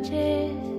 notice